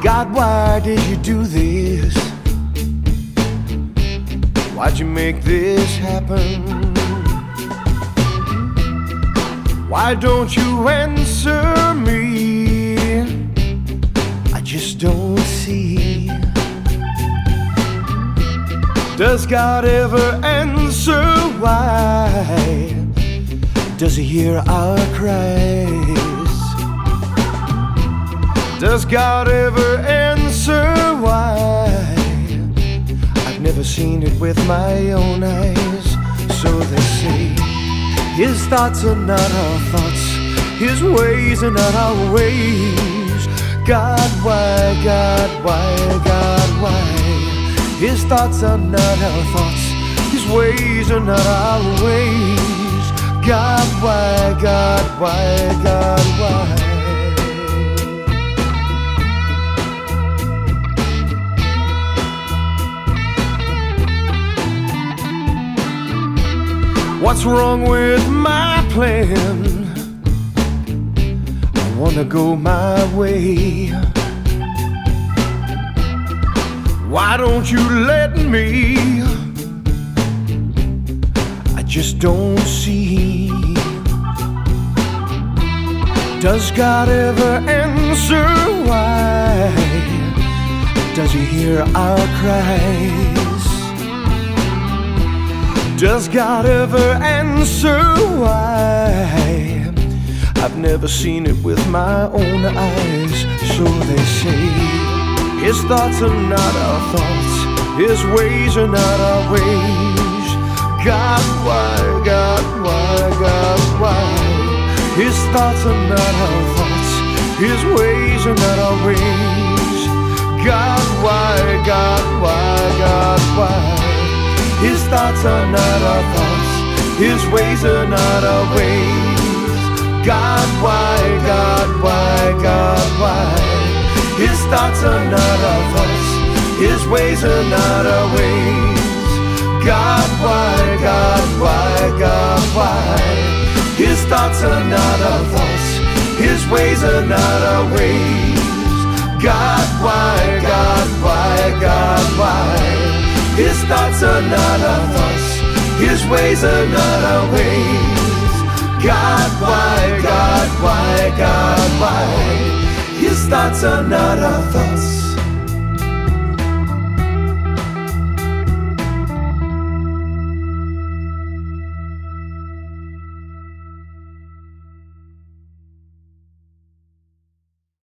God, why did you do this? Why'd you make this happen? Why don't you answer me? I just don't see. Does God ever answer why? Does he hear our cries? Does God ever answer why? I've never seen it with my own eyes. So they say, His thoughts are not our thoughts, His ways are not our ways. God, why, God, why, God, why? His thoughts are not our thoughts, His ways are not our ways. God, why, God, why, God, why? What's wrong with my plan? I wanna go my way. Why don't you let me? I just don't see. Does God ever answer why? Does he hear our cries? Does God ever answer why? I've never seen it with my own eyes. So they say, His thoughts are not our thoughts, His ways are not our ways. God, why, God, why, God, why? His thoughts are not our thoughts, His ways are not our ways. God, why, God, why, God, why? His thoughts are not our thoughts, His ways are not our ways. God, why, God, why, God, why? His thoughts are not our thoughts, His ways are not our ways. God, why, God, why, God, why? His thoughts are not our thoughts, His ways are not our ways. God, why, God, why, God, why? His thoughts are not our thoughts, His ways are not our ways. God, why, God, not our thoughts.